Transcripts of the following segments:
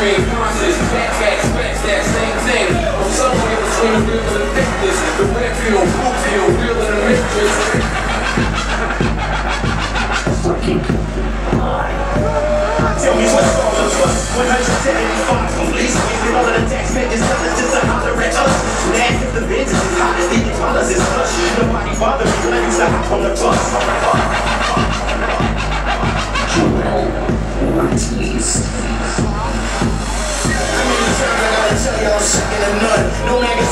mainstream process. Back at specs, that same thing. From somewhere between real and fictitious, the red pill, blue pill, real and the matrix. Tell me what's wrong with us 175 police If all of the taxpayers tell us just to holler at us Now if the business is hot as the dollars is flush. Nobody bother me when I used to hop on the bus Alright.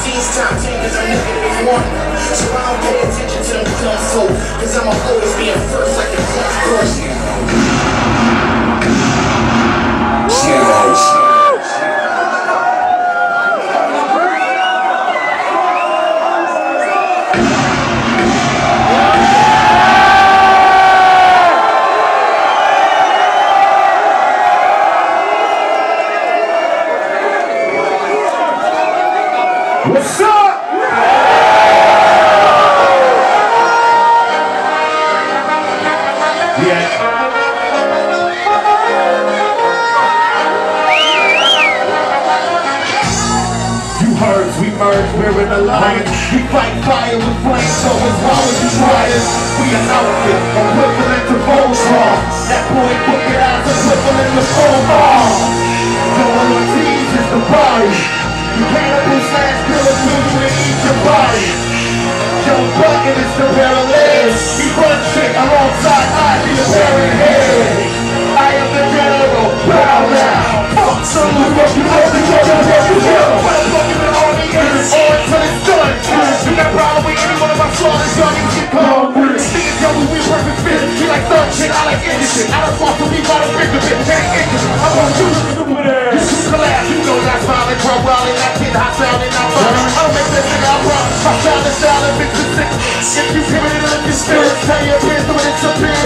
Magazine's top 10 cause I'm negative one. So I don't pay attention to them dumb folk. Cause I'ma always be in first like the. Zeros. What's up? Heard we merge, we're in alliance. We fight fire with flamethrowers, why would you try us? We an outfit, equivalent to Voltron. That boy Crooked I's equivalent to bomb. Joell Ortiz is the body. You cannibal slash killer till you eat your body. Joe Budden is the parallels. He runs shit alongside I, the apparent head. I am the general, bow now. Fuck you know the general, fuck you know. Well, fucking the is it's done. You got one of my slaughters, y'all niggas get called with it. See, yo, we perfect fit. He like thug shit, I like shit. I don't fuck with me, but I'm bigger bit. Ain't interested. I want you to do that. You collapse, you know that's pro rally, that kid hot sounding, I'm fun. I don't make that nigga, I run. My sound is silent, bitch, sick. If you give it in your spirit, tell your peers when it's appearance. Get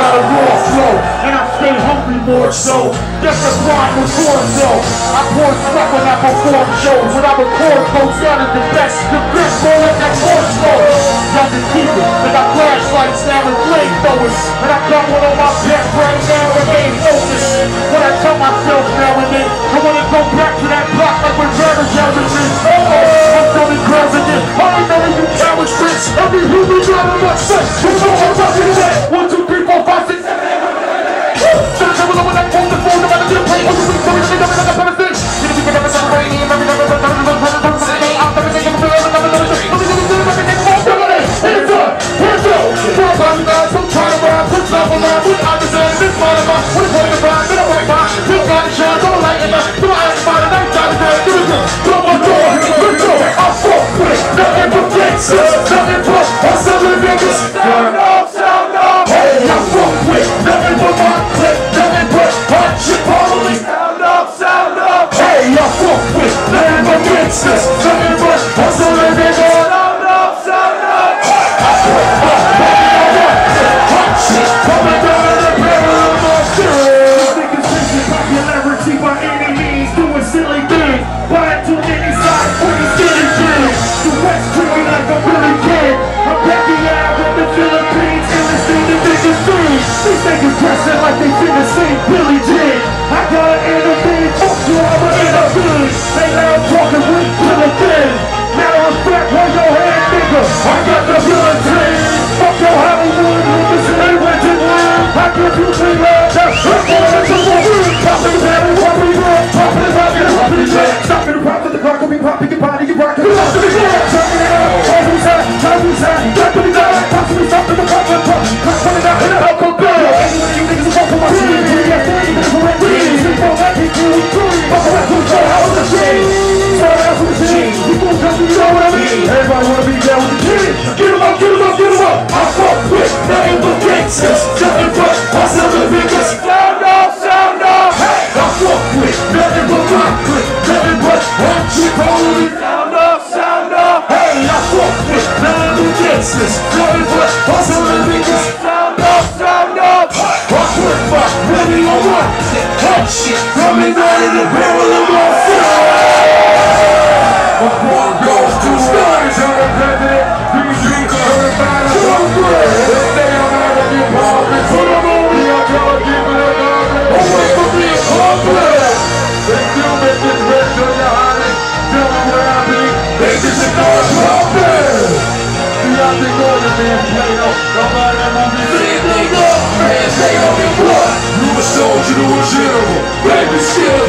got a raw flow, and I stay hungry more so. Just as rhyme was born so. I pour stuff when I perform shows. When I record, goes down as the best. The best more like that horse flow. Y'all can keep it. I got flashlights now and flamethrowers. And I got one on my back right now ain't focused. When I tell myself now and then, I wanna go back to that block like when Jared Jefferson. Oh, I'm coming president. I ain't none of you cowards, bitch. Every human driving my shit. You know I'm fuck with nothing I fuck with nothing but gangsters. Nothing but hustling niggas. Sound off, sound off. Hey, I fuck with nothing but clip. Nothing but hot shit holy. Sound off, sound off. Hey, I fuck with nothing. Profit. nothing more than being played on. Nobody moving. Same thing, man, say on me, blood. You a soldier to a general. Baby, still.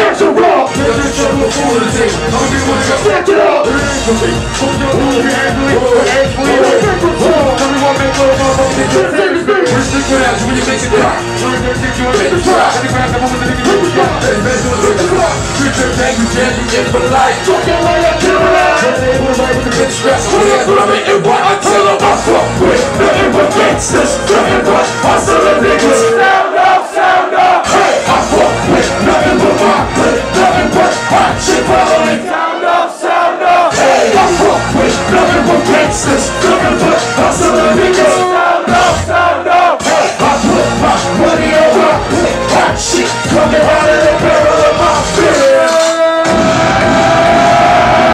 It's a rock. It's a lunatic. I'm gonna get it up. When you make it drop, when you make it grab the moment that you make it make Treat you thing, you can't for life Talking like a killer Tell me who's with the bitch straps Clear, rubbing and white I tell I'm